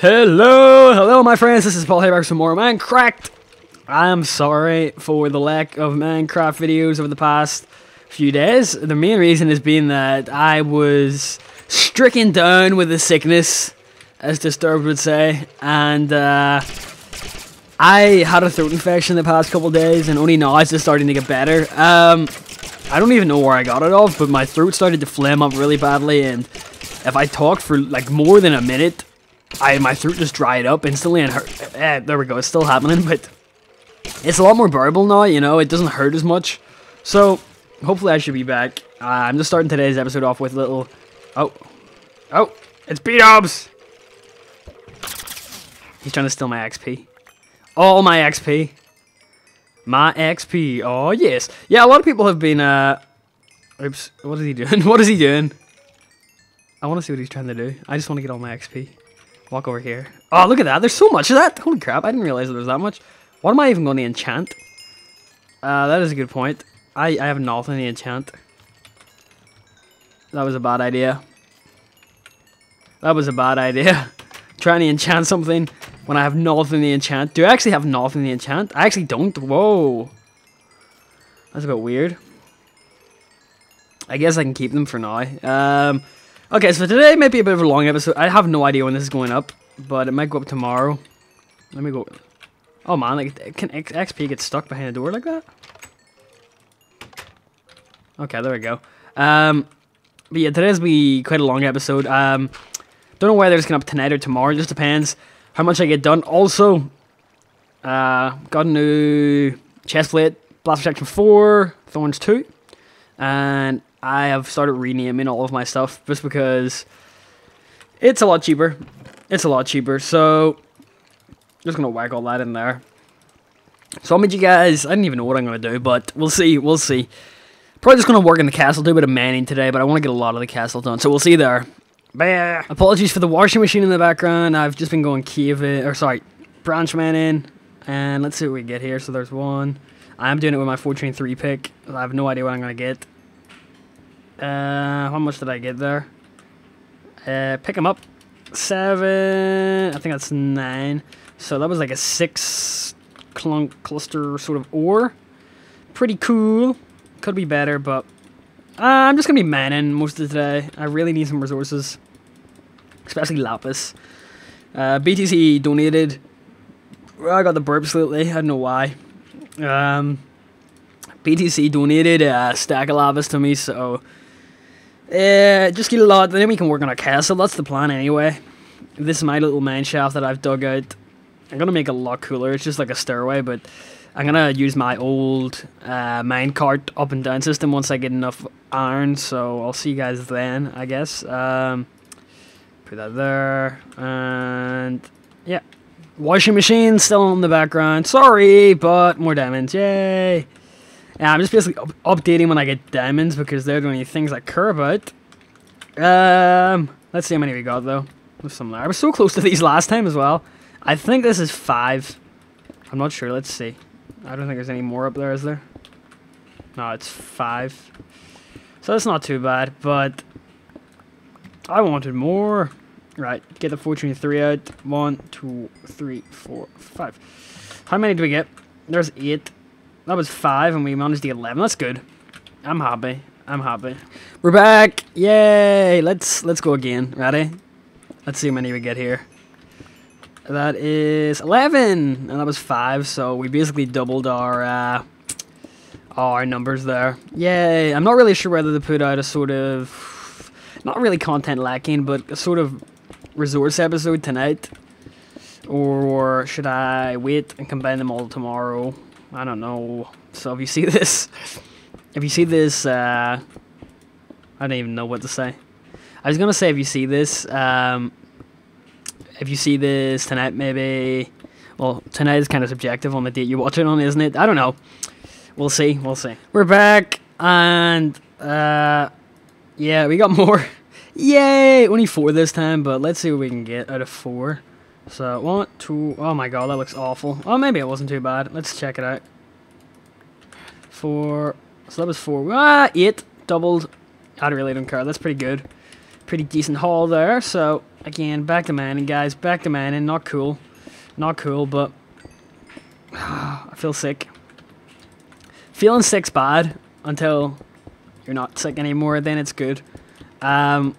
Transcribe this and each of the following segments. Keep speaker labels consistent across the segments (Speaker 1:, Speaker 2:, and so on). Speaker 1: Hello, hello, my friends. This is Paul Hayback from more Minecraft. I'm sorry for the lack of Minecraft videos over the past few days. The main reason has been that I was stricken down with a sickness, as Disturbed would say, and uh, I had a throat infection the past couple days, and only now it's just starting to get better. Um, I don't even know where I got it off, but my throat started to flame up really badly, and if I talked for like more than a minute, I my throat just dried up instantly and hurt. Eh, there we go. It's still happening, but it's a lot more bearable now. You know, it doesn't hurt as much. So hopefully, I should be back. Uh, I'm just starting today's episode off with little. Oh, oh, it's B-dubs. He's trying to steal my XP. All my XP. My XP. Oh yes, yeah. A lot of people have been. Uh, oops. What is he doing? what is he doing? I want to see what he's trying to do. I just want to get all my XP. Walk over here. Oh, look at that. There's so much of that. Holy crap, I didn't realize there was that much. What am I even going to enchant? Uh, that is a good point. I, I have nothing to enchant. That was a bad idea. That was a bad idea. Trying to enchant something when I have nothing to enchant. Do I actually have nothing to enchant? I actually don't. Whoa. That's a bit weird. I guess I can keep them for now. Um, Okay, so today might be a bit of a long episode. I have no idea when this is going up, but it might go up tomorrow. Let me go. Oh man, like can X XP get stuck behind a door like that? Okay, there we go. Um, but yeah, today's be quite a long episode. Um, don't know whether it's going up tonight or tomorrow. It just depends how much I get done. Also, uh, got a new chest plate, blast protection four, thorns two, and I have started renaming all of my stuff just because it's a lot cheaper. It's a lot cheaper. So just gonna whack all that in there. So I'll meet you guys. I didn't even know what I'm gonna do, but we'll see. We'll see. Probably just gonna work in the castle, do a bit of manning today, but I want to get a lot of the castle done. So we'll see there. Bah. Apologies for the washing machine in the background. I've just been going cave it or sorry, branch man in, and let's see what we get here. So there's one. I'm doing it with my 4 3 pick. I have no idea what I'm gonna get. Uh, how much did I get there? Uh, pick them up. Seven. I think that's nine. So that was like a six clunk cluster sort of ore. Pretty cool. Could be better, but uh, I'm just going to be mining most of the day. I really need some resources, especially lapis. Uh, BTC donated. I got the burps lately. I don't know why. Um, BTC donated a stack of lapis to me, so yeah, just get a lot, then we can work on a castle. That's the plan anyway. This is my little mine shaft that I've dug out. I'm gonna make it a lot cooler. It's just like a stairway, but I'm gonna use my old uh, cart up and down system once I get enough iron. So I'll see you guys then, I guess. Um, put that there, and yeah, washing machine still in the background. Sorry, but more diamonds. Yay! Yeah, I'm just basically up updating when I get diamonds because they're the only things I care about. Um, let's see how many we got though. There's some there. I was so close to these last time as well. I think this is five. I'm not sure. Let's see. I don't think there's any more up there, is there? No, it's five. So that's not too bad, but I wanted more. Right, get the fortune three out. One, two, three, four, five. How many do we get? There's eight. That was five, and we managed the 11. That's good. I'm happy. I'm happy. We're back. Yay. Let's let's go again. Ready? Let's see how many we get here. That is 11. And that was 5, so we basically doubled our uh, our numbers there. Yay. I'm not really sure whether to put out a sort of not really content lacking, but a sort of resource episode tonight. Or should I wait and combine them all tomorrow? I don't know. So if you see this, if you see this, uh, I don't even know what to say. I was gonna say if you see this, um, if you see this tonight, maybe. Well, tonight is kind of subjective on the date you are watching on, isn't it? I don't know. We'll see. We'll see. We're back, and uh, yeah, we got more. Yay! Only four this time, but let's see what we can get out of four. So, one, two, oh my god, that looks awful. Oh, maybe it wasn't too bad. Let's check it out. Four, so that was four, ah, eight, doubled. I really don't care, that's pretty good. Pretty decent haul there, so, again, back to mining, guys, back to mining, not cool. Not cool, but, I feel sick. Feeling sick's bad until you're not sick anymore, then it's good. Um,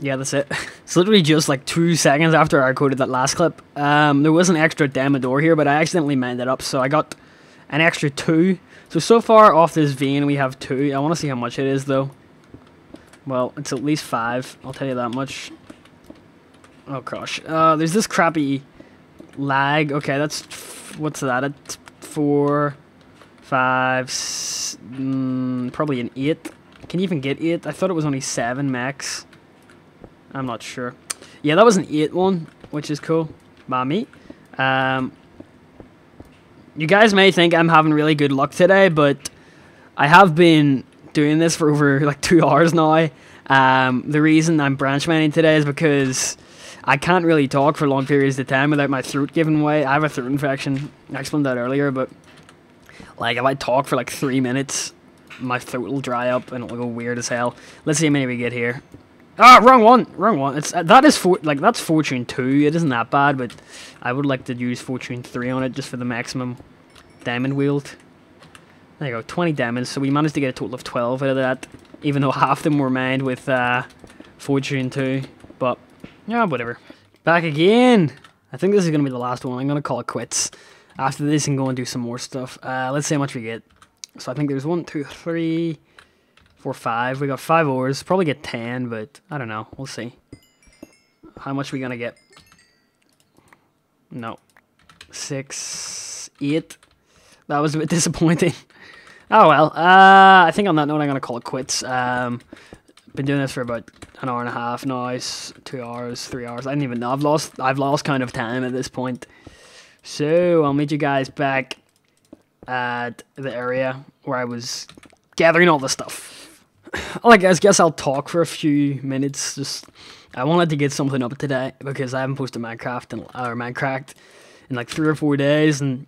Speaker 1: yeah, that's it. It's literally just like two seconds after I recorded that last clip. Um, there was an extra diamond ore here, but I accidentally manned it up, so I got an extra two. So, so far off this vein, we have two. I want to see how much it is, though. Well, it's at least five. I'll tell you that much. Oh, gosh. Uh, there's this crappy lag. Okay, that's... What's that? It's four, five... Mm, probably an eight. Can you even get eight? I thought it was only seven max. I'm not sure. Yeah, that was an 8 one, which is cool by me. Um, you guys may think I'm having really good luck today, but I have been doing this for over like two hours now. Um, the reason I'm branch mining today is because I can't really talk for long periods of time without my throat giving way. I have a throat infection. I explained that earlier, but like if I talk for like three minutes, my throat will dry up and it'll go weird as hell. Let's see how many we get here. Ah, wrong one, wrong one. It's uh, that is for like that's fortune two. It isn't that bad, but I would like to use fortune three on it just for the maximum diamond wield. There you go, 20 diamonds. So we managed to get a total of 12 out of that, even though half of them were mined with uh, fortune two. But yeah, whatever. Back again. I think this is gonna be the last one. I'm gonna call it quits. After this, and go and do some more stuff. Uh, let's see how much we get. So I think there's one, two, three, Four, five. We got five ores. Probably get ten, but I don't know. We'll see. How much we gonna get? No. Six, eight. That was a bit disappointing. Oh well. Uh, I think on that note, I'm gonna call it quits. Um, been doing this for about an hour and a half now, two hours, three hours. I don't even know. I've lost. I've lost kind of time at this point. So I'll meet you guys back at the area where I was gathering all the stuff. like, I guess I'll talk for a few minutes. Just, I wanted to get something up today because I haven't posted Minecraft in, or Minecraft in like three or four days, and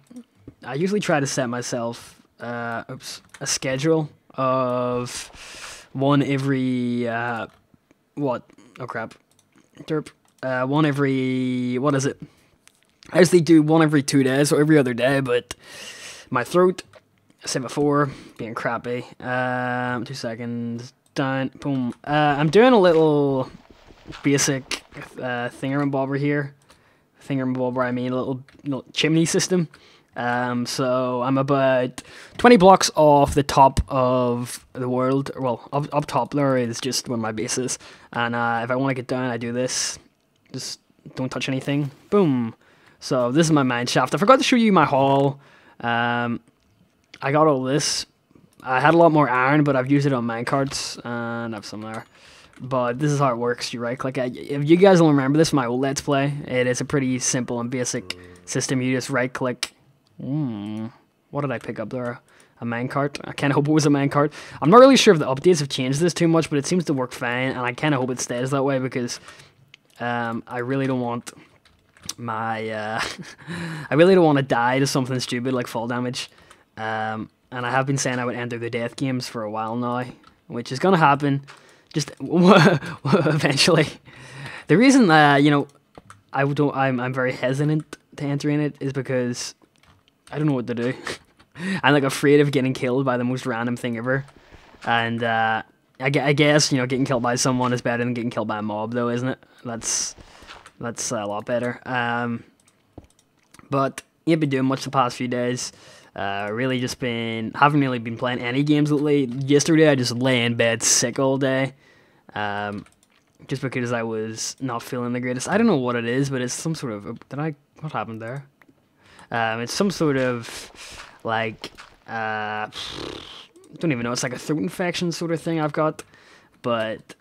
Speaker 1: I usually try to set myself uh, oops, a schedule of one every uh, what? Oh crap, derp. Uh, one every what is it? I usually do one every two days or every other day, but my throat same before, being crappy. Um, two seconds, done, boom. Uh, I'm doing a little basic uh, bobber here. bobber. I mean a little, little chimney system. Um, so I'm about 20 blocks off the top of the world. Well, up, up top there is just where my base is. And uh, if I want to get down, I do this. Just don't touch anything. Boom. So this is my mine shaft. I forgot to show you my haul. Um, I got all this. I had a lot more iron, but I've used it on minecarts, and I have some there. But this is how it works. You right click. If you guys don't remember this, my old Let's Play, it is a pretty simple and basic system. You just right click. Hmm, what did I pick up there? a minecart. I kind of hope it was a minecart. I'm not really sure if the updates have changed this too much, but it seems to work fine, and I kind of hope it stays that way because um, I really don't want my uh, I really don't want to die to something stupid like fall damage. Um, and I have been saying I would enter the death games for a while now, which is going to happen just eventually. The reason that you know I don't I'm I'm very hesitant to entering it is because I don't know what to do. I'm like afraid of getting killed by the most random thing ever, and uh, I, I guess you know getting killed by someone is better than getting killed by a mob, though, isn't it? That's that's a lot better. Um, but you have been doing much the past few days. Uh, really just been, haven't really been playing any games lately. Yesterday I just lay in bed sick all day. Um, just because I was not feeling the greatest. I don't know what it is, but it's some sort of, oh, did I, what happened there? Um, it's some sort of, like, uh, don't even know, it's like a throat infection sort of thing I've got. But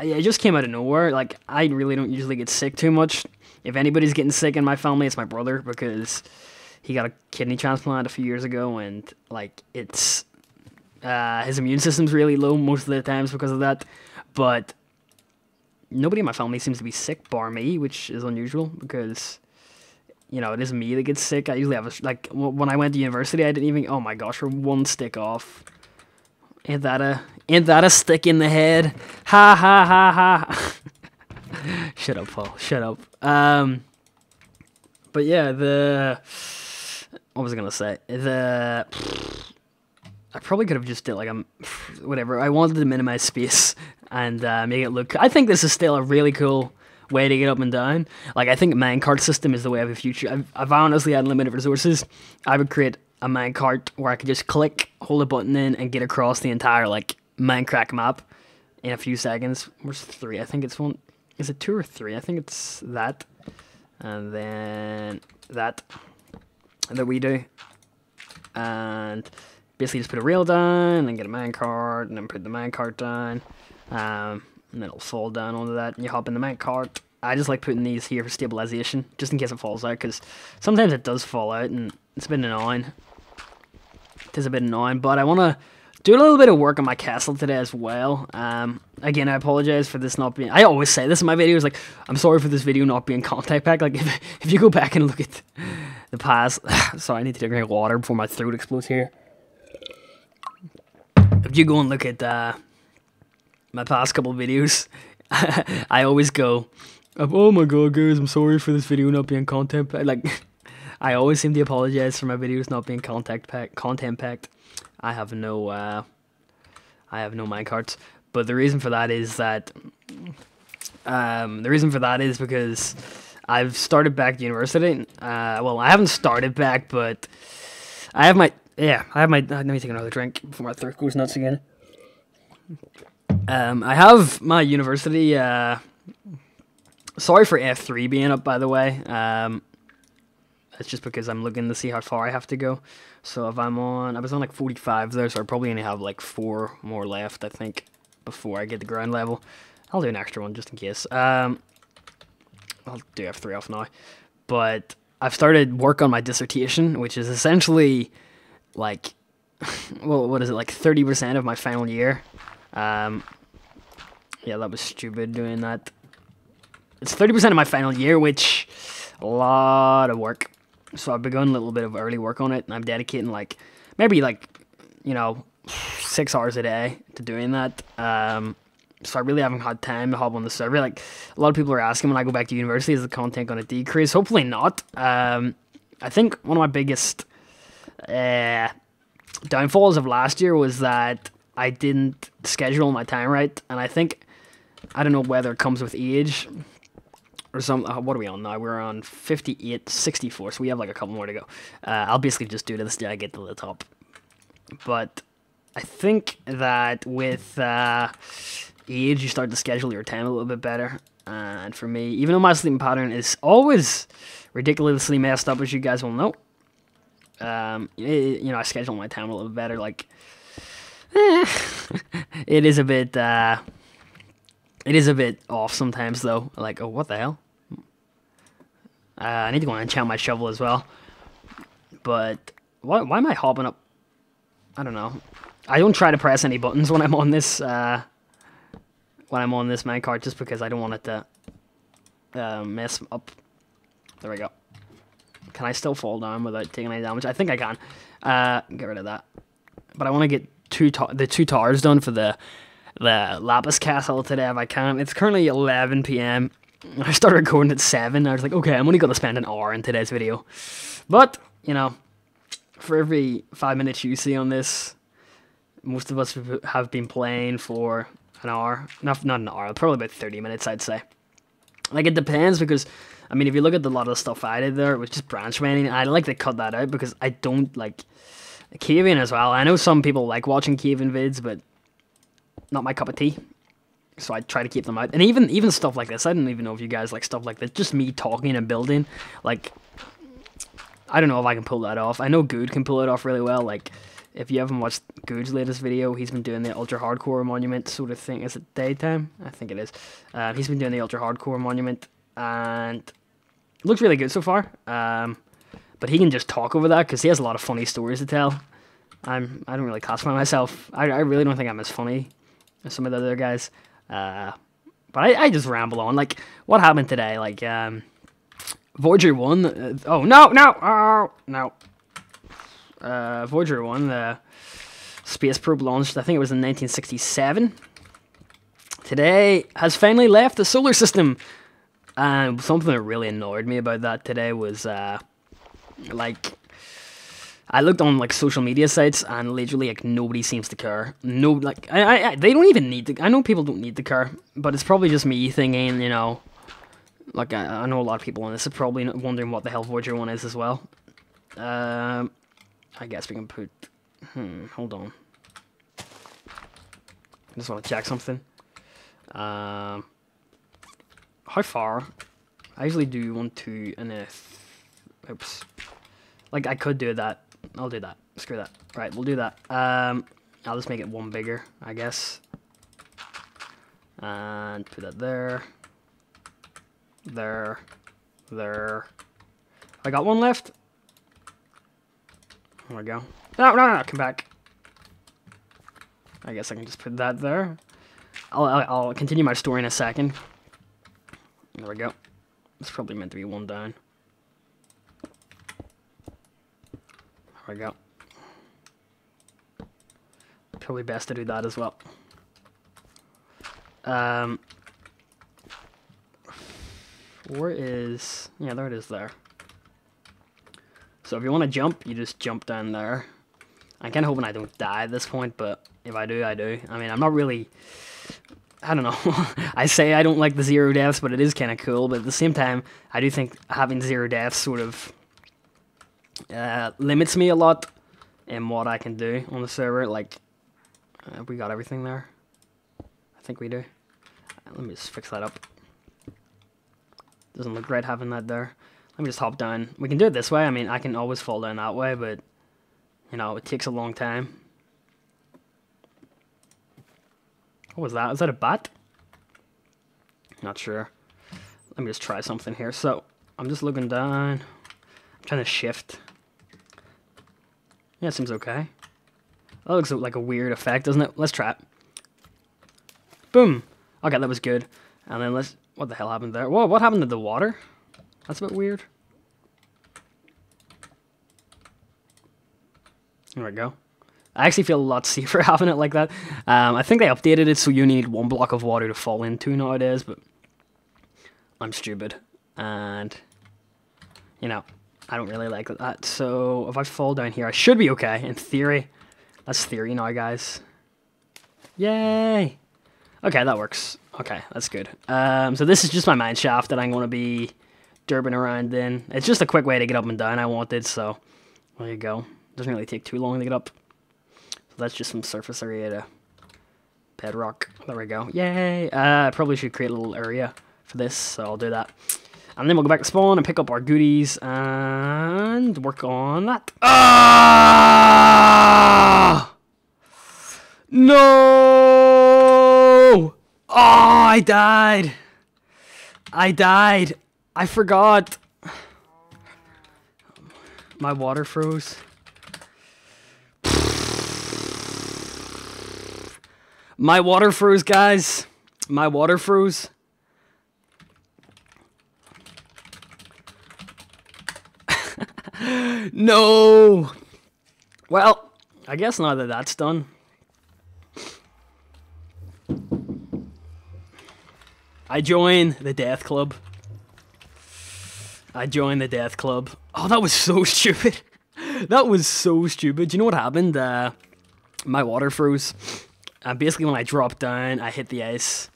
Speaker 1: it just came out of nowhere. Like, I really don't usually get sick too much. If anybody's getting sick in my family, it's my brother because he got a kidney transplant a few years ago, and like it's uh, his immune system's really low most of the times because of that. But nobody in my family seems to be sick, bar me, which is unusual because you know, it is me that gets sick. I usually have a, like, when I went to university, I didn't even, oh my gosh, we're one stick off. Ain't that a, ain't that a stick in the head? Ha ha ha ha. shut up, Paul, shut up. Um, but yeah, the, what was I gonna say? The I probably could have just did like I'm whatever. I wanted to minimize space and uh, make it look. I think this is still a really cool way to get up and down. Like I think minecart system is the way of the future. I've, I've honestly had limited resources. I would create a minecart where I could just click, hold a button in, and get across the entire like Minecraft map in a few seconds. Where's three? I think it's one. Is it two or three? I think it's that, and then that that we do. And basically just put a rail down and get a minecart and then put the minecart down. Um, and then it'll fall down onto that and you hop in the minecart. I just like putting these here for stabilization, just in case it falls out, because sometimes it does fall out and it's a bit annoying. It is a bit annoying, but I want to do a little bit of work on my castle today as well. Um, again, I apologize for this not being... I always say this in my videos, like, I'm sorry for this video not being contact pack. Like, if, if you go back and look at the past. Sorry, I need to drink water before my throat explodes here. If you go and look at uh, my past couple videos, I always go, oh my god, guys, I'm sorry for this video not being content packed. Like, I always seem to apologize for my videos not being contact packed. content packed. I have no, uh, I have no minecarts. But the reason for that is that, um, the reason for that is because I've started back to university. Uh, well, I haven't started back, but I have my yeah. I have my. Uh, let me take another drink before my throat goes nuts again. Um, I have my university. Uh, sorry for F three being up, by the way. Um, it's just because I'm looking to see how far I have to go. So if I'm on, I was on like 45 there, so I probably only have like four more left, I think, before I get the ground level. I'll do an extra one just in case. Um, i do have 3 off now. But I've started work on my dissertation, which is essentially like, well, what is it, like 30% of my final year. Um, yeah, that was stupid doing that. It's 30% of my final year, which a lot of work. So I've begun a little bit of early work on it, and I'm dedicating like maybe like, you know, six hours a day to doing that. Um, so I really haven't had time to hop on the server. Like, a lot of people are asking when I go back to university, is the content going to decrease? Hopefully not. Um, I think one of my biggest uh, downfalls of last year was that I didn't schedule my time right, and I think I don't know whether it comes with age or some. Uh, what are we on now? We're on 58, 64, so we have like a couple more to go. Uh, I'll basically just do this till I get to the top. But I think that with uh, age, you start to schedule your time a little bit better. And for me, even though my sleeping pattern is always ridiculously messed up, as you guys will know, um, it, you know, I schedule my time a little better. Like, eh, it is a bit, uh, it is a bit off sometimes, though. Like, oh, what the hell? Uh, I need to go and enchant my shovel as well. But why, why am I hopping up? I don't know. I don't try to press any buttons when I'm on this uh, when I'm on this main card just because I don't want it to uh, mess up. There we go. Can I still fall down without taking any damage? I think I can. Uh, get rid of that. But I want to get two the two towers done for the the Lapis Castle today if I can. It's currently 11 p.m. I started recording at 7. I was like, okay, I'm only going to spend an hour in today's video. But, you know, for every 5 minutes you see on this, most of us have been playing for an hour. Not, not an hour, probably about 30 minutes, I'd say. Like, it depends because, I mean, if you look at the lot of stuff I did there, it was just branch mining. I like to cut that out because I don't like caving as well. I know some people like watching caving vids, but not my cup of tea. So I try to keep them out. And even even stuff like this, I don't even know if you guys like stuff like this. Just me talking and building. Like, I don't know if I can pull that off. I know Guude can pull it off really well. Like, if you haven't watched Guude's latest video, he's been doing the ultra hardcore monument sort of thing. Is it daytime? I think it is. Uh, he's been doing the ultra hardcore monument and looks really good so far. Um, but he can just talk over that because he has a lot of funny stories to tell. I'm I don't really classify myself. I, I really don't think I'm as funny as some of the other guys. Uh, but I, I just ramble on. Like what happened today? Like um, Voyager one. Uh, oh no no oh no uh, Voyager 1, the space probe launched, I think it was in 1967, today has finally left the solar system. And something that really annoyed me about that today was, uh, like, I looked on like social media sites and literally like nobody seems to care. No, like I, I, they don't even need to. I know people don't need to care, but it's probably just me thinking, you know, like I, I know a lot of people on this are probably wondering what the hell Voyager One is as well. Um, I guess we can put... Hmm, hold on. I just want to check something. Um, how far? I usually do one, two, and a... Oops. Like, I could do that. I'll do that. Screw that. Right, we'll do that. Um, I'll just make it one bigger, I guess. And put that there. There. There. I got one left. There we go. No, no, no, come back. I guess I can just put that there. I'll, I'll, I'll continue my story in a second. There we go. It's probably meant to be one down. There we go. Probably best to do that as well. Um, where is... Yeah, there it is there. So if you want to jump, you just jump down there. I'm kind of hoping I don't die at this point, but if I do, I do. I mean, I'm not really... I don't know. I say I don't like the zero deaths, but it is kind of cool. But at the same time, I do think having zero deaths sort of uh, limits me a lot in what I can do on the server. Like, uh, we got everything there. I think we do. Let me just fix that up. Doesn't look right having that there. Let me just hop down. We can do it this way. I mean, I can always fall down that way, but, you know, it takes a long time. What was that? Was that a bat? Not sure. Let me just try something here. So, I'm just looking down. I'm trying to shift. Yeah, it seems okay. That looks like a weird effect, doesn't it? Let's try it. Boom! Okay, that was good. And then let's... What the hell happened there? Whoa, what happened to the water? That's a bit weird. There we go. I actually feel a lot safer having it like that. Um, I think they updated it so you need one block of water to fall into nowadays, but I'm stupid. And, you know, I don't really like that. So if I fall down here, I should be okay, in theory. That's theory now, guys. Yay! Okay, that works. Okay, that's good. Um, so this is just my mine shaft that I'm going to be Durbin around then. It's just a quick way to get up and down I wanted, so there you go. Doesn't really take too long to get up. So that's just some surface area to bedrock. There we go. Yay! Uh, I probably should create a little area for this, so I'll do that. And then we'll go back to spawn and pick up our goodies and work on that. Ah! No! Oh, I died. I died. I forgot. My water froze. My water froze, guys. My water froze. no. Well, I guess now that that's done. I join the Death Club. I joined the death club. Oh, that was so stupid. that was so stupid. Do you know what happened? Uh, my water froze. And basically, when I dropped down, I hit the ice.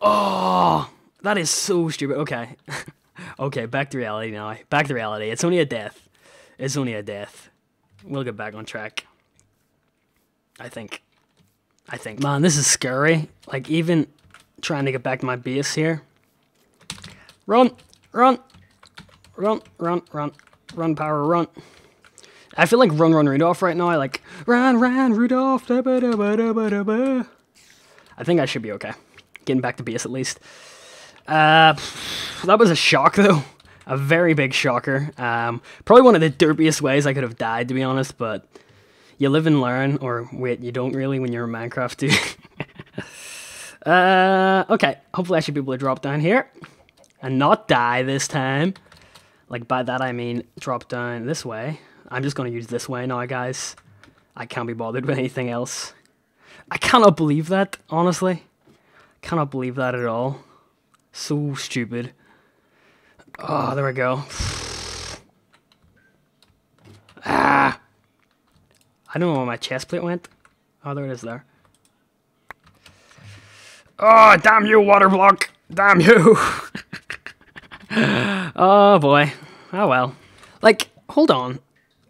Speaker 1: Oh, that is so stupid. Okay. okay, back to reality now. Back to reality. It's only a death. It's only a death. We'll get back on track. I think. I think. Man, this is scary. Like, even trying to get back to my base here. Run! Run! Run, run, run. Run, power, run. I feel like Run Run Rudolph right now. I like Run Run Rudolph. Da, ba, da, ba, da, ba, da, ba. I think I should be okay. Getting back to base at least. Uh, that was a shock though. A very big shocker. Um, probably one of the derpiest ways I could have died to be honest, but you live and learn, or wait, you don't really when you're in Minecraft too. uh, okay, hopefully I should be able to drop down here and not die this time. Like by that I mean drop down this way. I'm just going to use this way now, guys. I can't be bothered with anything else. I cannot believe that, honestly. Cannot believe that at all. So stupid. Oh, there we go. ah! I don't know where my chest plate went. Oh, there it is there. Oh, damn you, water block! Damn you! Oh boy. Oh well. Like, hold on.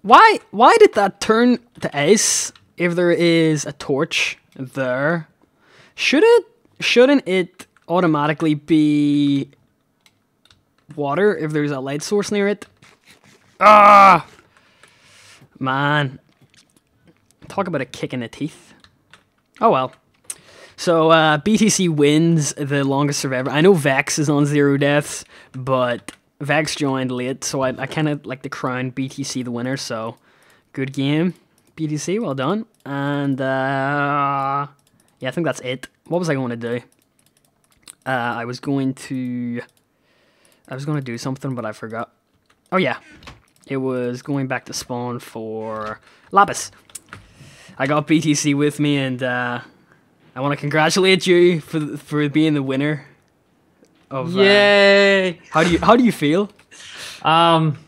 Speaker 1: Why why did that turn to ice if there is a torch there? Should it shouldn't it automatically be water if there's a light source near it? Ah man. Talk about a kick in the teeth. Oh well. So uh, BTC wins the longest survivor. I know Vechs is on zero deaths, but Vechs joined late, so I, I kind of like to crown BTC the winner. So good game, BTC. Well done. And uh, yeah, I think that's it. What was I going to do? Uh, I was going to. I was going to do something, but I forgot. Oh yeah, it was going back to spawn for Lapis. I got BTC with me, and uh, I want to congratulate you for for being the winner of Yay! Uh, how do
Speaker 2: you how do you feel? Um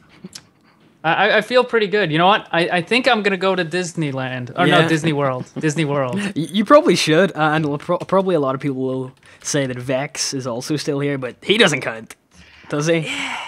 Speaker 2: I, I feel pretty good. You know what? I, I think I'm gonna go to Disneyland or yeah. no Disney World. Disney World.
Speaker 1: You probably should, uh, and pro probably a lot of people will say that Vechs is also still here, but
Speaker 2: he doesn't count,
Speaker 1: does he? Yeah.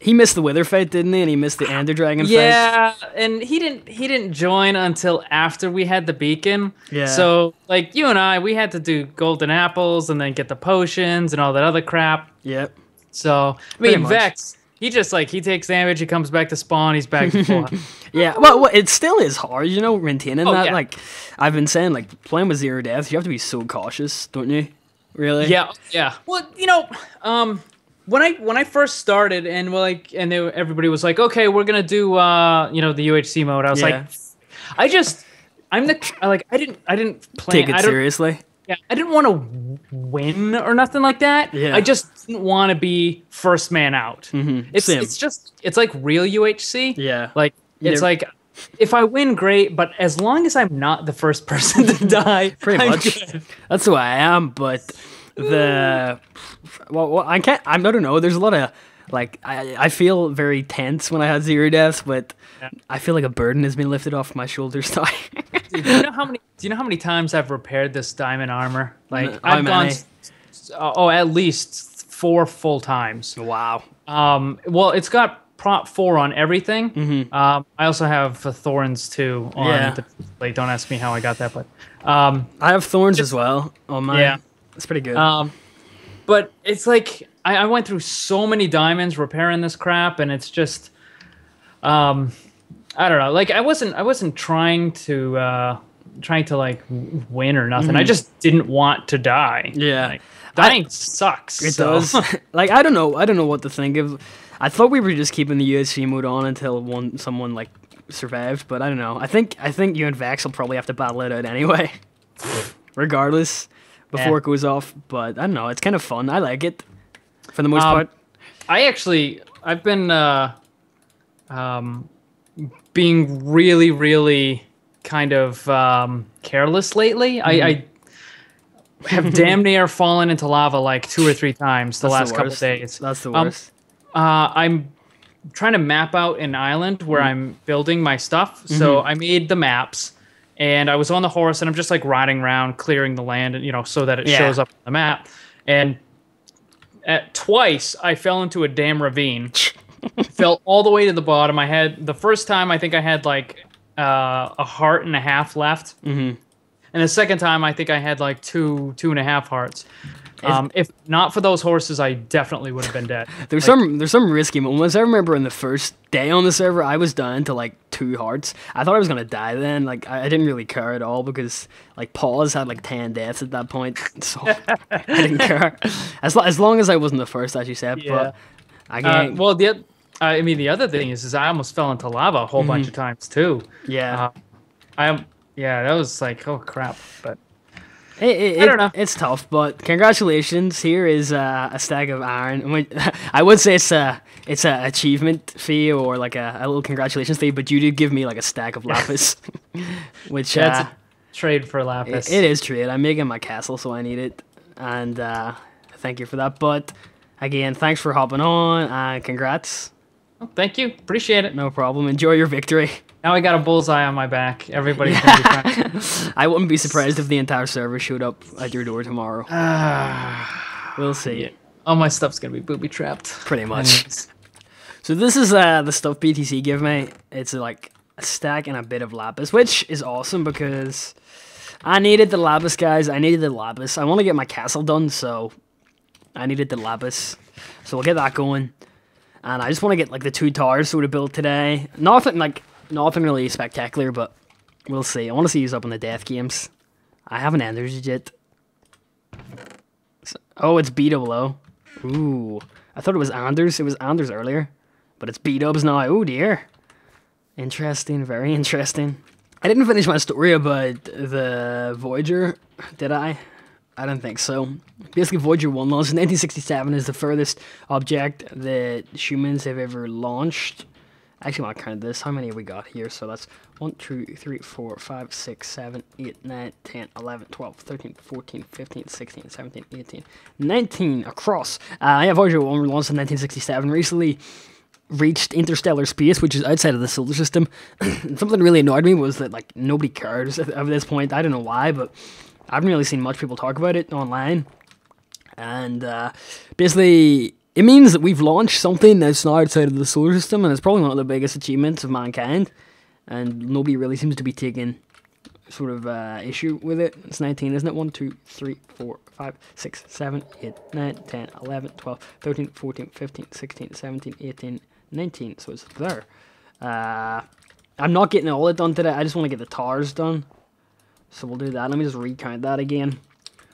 Speaker 1: He missed the Wither fight, didn't he? And he missed the Ender Dragon yeah,
Speaker 2: fight. Yeah, and he didn't he didn't join until after we had the beacon. Yeah. So like you and I, we had to do golden apples and then get the potions and all that other crap. Yep. So I mean Vechs, he just like he takes damage, he comes back to spawn, he's back to spawn.
Speaker 1: yeah, well, well, it still is hard, you know, maintaining oh, that. Yeah. Like I've been saying, like playing with zero deaths, you have to be so cautious, don't you? Really? Yeah,
Speaker 2: oh, yeah. Well, you know, um, when I when I first started and like and they, everybody was like, okay, we're gonna do uh, you know the UHC mode. I was yeah. like, I just I'm the like I didn't I didn't plan, take it seriously. Yeah, I didn't want to win or nothing like that. Yeah. I just didn't want to be first man out. Mm-hmm. It's Same. it's just it's like real UHC. Yeah, like it's like if I win, great. But as long as I'm not the first person to die, pretty I'm much. Good. That's who I am. But the well, well, I can't. I'm,
Speaker 1: I don't know. There's a lot of like I, I feel very tense when I had zero deaths, but yeah. I feel like a burden has been lifted off my shoulders. do
Speaker 2: you know how many? Do you know how many times I've repaired this diamond armor? Like no, I've gone, uh, oh, at least four full times. Wow. Um. Well, it's got prop four on everything. Mm-hmm. Um, I also have uh, thorns too on yeah. the Don't ask me how I got that, but um, I have thorns just, as well on my. Yeah. It's pretty good. Um, but it's like I, I, went through so many diamonds repairing this crap, and it's just, um, I don't know. Like I wasn't I wasn't trying to uh, trying to like win or nothing. Mm. I mm-hmm. just didn't want to die. Yeah. Like, dying I, sucks. It so. does. like I
Speaker 1: don't know. I don't know what to think of. I thought we were just keeping the UHC mode on until one someone like survived, but I don't know. I think I think you and Vechs will probably have to battle it out anyway, regardless before it goes off. But I don't know. It's kind of fun. I like it for the most um, part.
Speaker 2: I actually, I've been uh, um, being really, really kind of um, careless lately. Mm. I, mm-hmm. I have damn near fallen into lava like two or three times the That's last the couple days. That's the um, worst. Um, uh, I'm trying to map out an island where mm. I'm building my stuff. Mm-hmm. So I made the maps and I was on the horse and I'm just like riding around clearing the land and you know so that it yeah. shows up on the map. And at twice I fell into a damn ravine. fell all the way to the bottom. I had the first time I think I had like uh, a heart and a half left. Mm-hmm. And the second time I think I had like two two and a half hearts. Um, if not for those horses, I definitely would have been dead. there's like,
Speaker 1: some there's some risky moments. I remember in the first day on the server, I was down to like two hearts. I thought I was gonna die then. Like I, I didn't really care at all because like Paul's had like ten deaths at that point, so I didn't care. As, as long as I wasn't the first, as you said. Yeah.
Speaker 2: I can't. Uh, well, the I mean the other thing is is I almost fell into lava a whole mm-hmm. bunch of times too. Yeah. Uh, I am. Yeah, that was like oh crap, but.
Speaker 1: It, I don't know. It's tough, but congratulations. Here is uh, a stack of iron. I would say it's a it's an achievement fee or like a, a, little congratulations fee, but you did give me like a stack of lapis, which yeah, uh,
Speaker 2: trade for lapis. It, it is
Speaker 1: trade. I'm making my castle, so I need it, and uh, thank you for that. But again, thanks for hopping on and uh, congrats. Well, thank you. Appreciate it. No problem. Enjoy your victory. Now I got a bullseye on my back. Everybody's yeah. gonna be trying. I wouldn't be surprised if the entire server showed up at your door tomorrow. we'll see. Yeah. All my stuff's gonna be booby trapped. Pretty much. so this is uh, the stuff BTC give me. It's like a stack and a bit of lapis, which is awesome because I needed the lapis, guys. I needed the lapis. I want to get my castle done, so I needed the lapis. So we'll get that going. And I just want to get like the two towers sort of built today. Nothing like nothing really spectacular, but we'll see. I want to see who's up in the death games. I haven't entered yet. So, oh, it's B00. Ooh. I thought it was Anderz. It was Anderz earlier. But it's B-dubs now. Oh, dear. Interesting. Very interesting. I didn't finish my story about the Voyager, did I? I don't think so. Basically, Voyager 1 launched in 1967 is the furthest object that humans have ever launched. Actually, want I counted this. How many we got here? So that's 1, 2, 3, 4, 5, 6, 7, 8, 9, 10, 11, 12, 13, 14, 15, 16, 17, 18, 19 across. Uh, I have Voyager 1 launched in 1967 recently reached interstellar space, which is outside of the solar system. Something really annoyed me was that like nobody cares at, at, this point. I don't know why, but I haven't really seen much people talk about it online. And uh, basically, it means that we've launched something that's not outside of the solar system, and it's probably one of the biggest achievements of mankind. And nobody really seems to be taking sort of uh, issue with it. It's 19, isn't it? 1, 2, 3, 4, 5, 6, 7, 8, 9, 10, 11, 12, 13, 14, 15, 16, 17, 18, 19. So it's there. Uh, I'm not getting all it done today. I just want to get the towers done. So we'll do that. Let me just recount that again.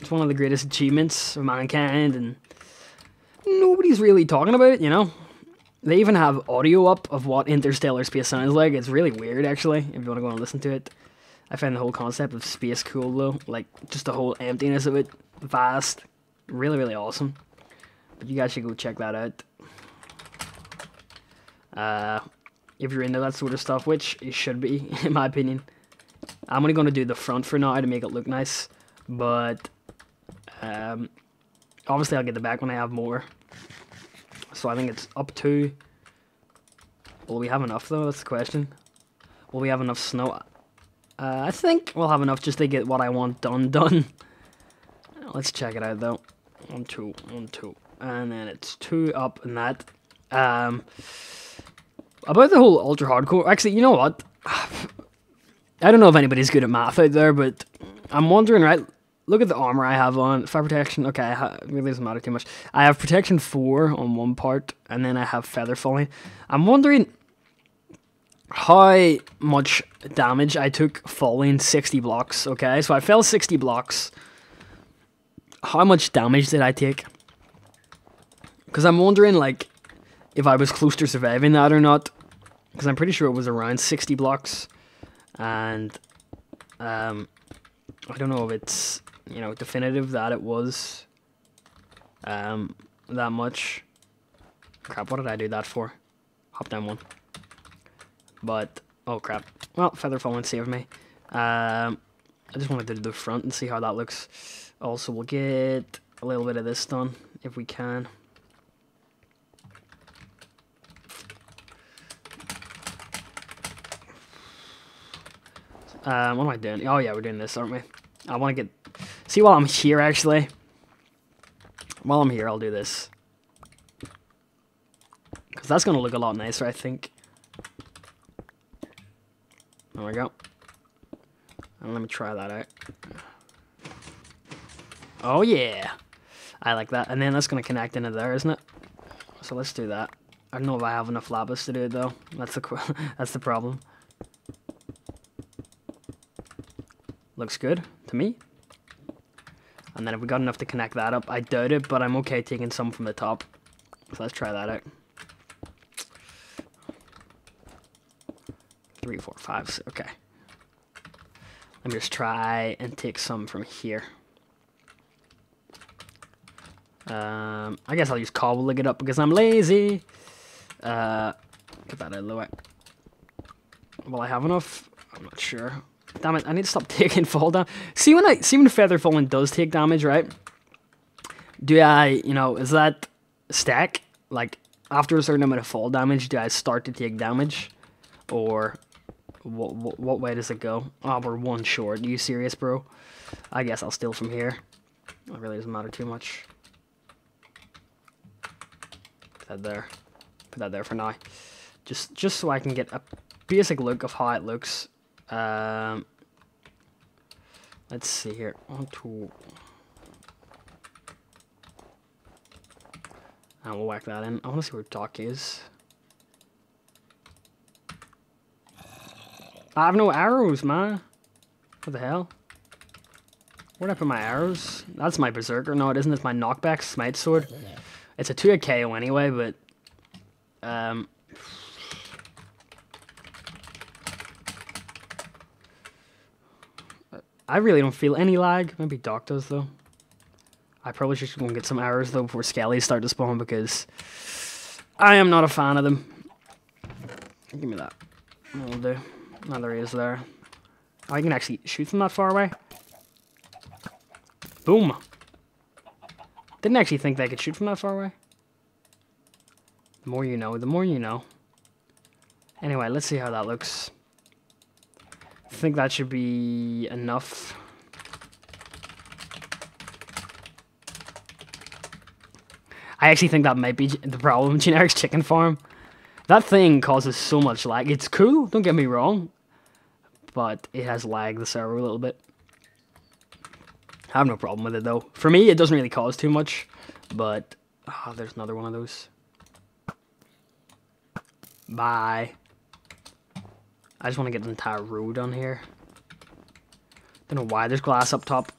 Speaker 1: It's one of the greatest achievements of mankind, and nobody's really talking about it, you know? They even have audio up of what interstellar space sounds like. It's really weird, actually, if you want to go and listen to it. I find the whole concept of space cool, though. Like, just the whole emptiness of it. Vast. Really, really awesome. But you guys should go check that out. Uh, if you're into that sort of stuff, which you should be, in my opinion. I'm only going to do the front for now to make it look nice, but um, obviously, I'll get the back when I have more. So I think it's up to... Will we have enough, though? That's the question. Will we have enough snow? Uh, I think we'll have enough just to get what I want done done. Let's check it out, though. One, two, one, two. And then it's two up and that. Um, about the whole ultra hardcore... Actually, you know what? I don't know if anybody's good at math out there, but I'm wondering, right? look at the armor I have on. Fire protection. Okay, it really doesn't matter too much. I have protection four on one part, and then I have feather falling. I'm wondering how much damage I took falling 60 blocks. Okay, so I fell 60 blocks. How much damage did I take? Because I'm wondering, like, if I was close to surviving that or not. Because I'm pretty sure it was around 60 blocks. And, um, I don't know if it's you know, definitive that it was um, that much. Crap, what did I do that for? Hop down one. But, oh crap. Well, feather and saved me. Um, I just wanted to do the front and see how that looks. Also, we'll get a little bit of this done, if we can. Um, what am I doing? Oh yeah, we're doing this, aren't we? I want to get See, while I'm here, actually. While I'm here, I'll do this. Because that's going to look a lot nicer, I think. There we go. And let me try that out. Oh, yeah. I like that. And then that's going to connect into there, isn't it? So let's do that. I don't know if I have enough lapis to do it, though. That's the, that's the problem. Looks good to me. And then if we got enough to connect that up, I doubt it, but I'm okay taking some from the top. So let's try that out. Three, four, five, six, okay. Let me just try and take some from here. Um, I guess I'll use cobble to get up because I'm lazy. Uh, get that out of the way. Will I have enough? I'm not sure. Damn it, I need to stop taking fall damage. See when I see when feather falling does take damage, right? Do I, you know, is that stack? Like after a certain amount of fall damage, do I start to take damage? Or what, what, what way does it go? Oh, we're one short. Are you serious, bro? I guess I'll steal from here. It really doesn't matter too much. Put that there. Put that there for now. Just just so I can get a basic look of how it looks um, let's see here. One, to. And ah, we'll whack that in. I want to see where Doc is. I have no arrows, man. What the hell? Where'd I put my arrows? That's my Berserker. No, it isn't. It's my knockback smite sword. It's a 2 KO anyway, but... Um, I really don't feel any lag. Maybe Doc does, though. I probably should go and get some arrows, though, before Skellies start to spawn, because I am not a fan of them. Give me that. That'll do. Now there he is there. I oh, can actually shoot them that far away. Boom. Didn't actually think they could shoot from that far away. The more you know, the more you know. Anyway, let's see how that looks. I think that should be enough. I actually think that might be the problem, Generik's Chicken Farm. That thing causes so much lag. It's cool, don't get me wrong, but it has lagged the server a little bit. I have no problem with it though. For me, it doesn't really cause too much, but oh, there's another one of those. Bye. I just want to get an entire row on here. Don't know why there's glass up top.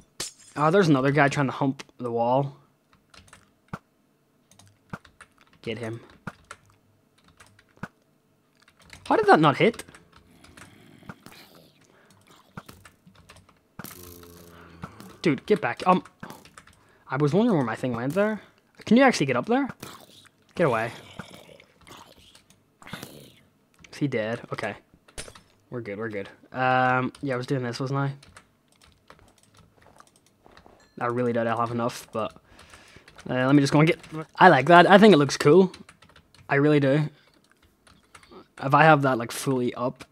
Speaker 1: Oh, there's another guy trying to hump the wall. Get him. How did that not hit? Dude, get back. Um, I was wondering where my thing went there. Can you actually get up there? Get away. Is he dead? Okay. We're good, we're good. Um, yeah, I was doing this, wasn't I? I really don't have enough, but... Uh, let me just go and get... I like that. I think it looks cool. I really do. If I have that, like, fully up,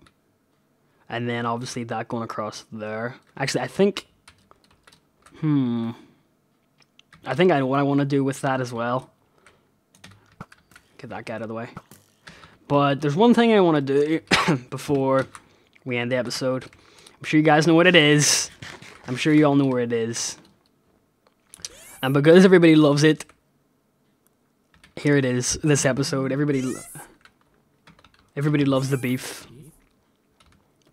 Speaker 1: and then obviously that going across there. Actually, I think... Hmm. I think I what I want to do with that as well. Get that guy out of the way. But there's one thing I want to do before we end the episode. I'm sure you guys know what it is. I'm sure you all know where it is. And because everybody loves it, here it is, this episode. Everybody lo everybody loves the beef.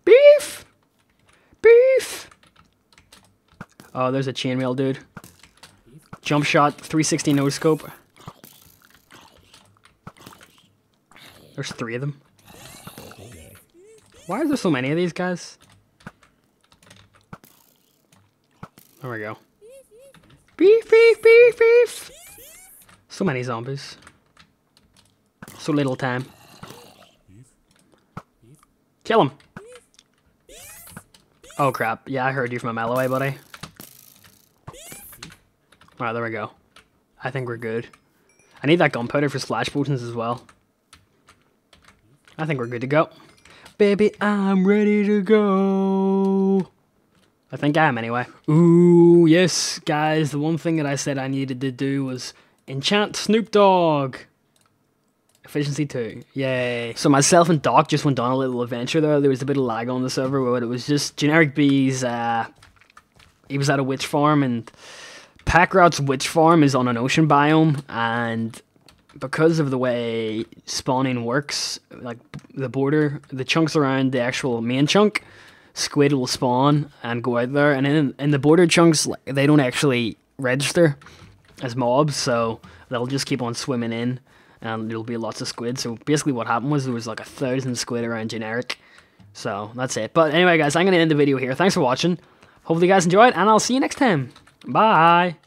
Speaker 1: Beef! Beef! Oh, there's a chainmail dude. Jump shot, 360 no scope. There's three of them. Why are there so many of these guys? There we go.
Speaker 2: Beef, beef, beef, beef!
Speaker 1: So many zombies. So little time. Kill him! Oh crap, yeah, I heard you from a mile away, buddy. Alright, there we go. I think we're good. I need that gunpowder for splash potions as well. I think we're good to go. Baby, I'm ready to go. I think I am anyway. Ooh, yes, guys, the one thing that I said I needed to do was enchant Snoop Dogg. Efficiency 2. Yay. So myself and Doc just went on a little adventure there. There was a bit of lag on the server but it was just GenerikB's. Uh, he was at a witch farm and Pakratt's witch farm is on an ocean biome and because of the way spawning works, like the border, the chunks around the actual main chunk, squid will spawn and go out there, and in in the border chunks, they don't actually register as mobs, so they'll just keep on swimming in, and there'll be lots of squid. So basically, what happened was there was like a thousand squid around Generik. So that's it. But anyway, guys, I'm gonna end the video here. Thanks for watching. Hopefully, you guys enjoyed, and I'll see you next time. Bye.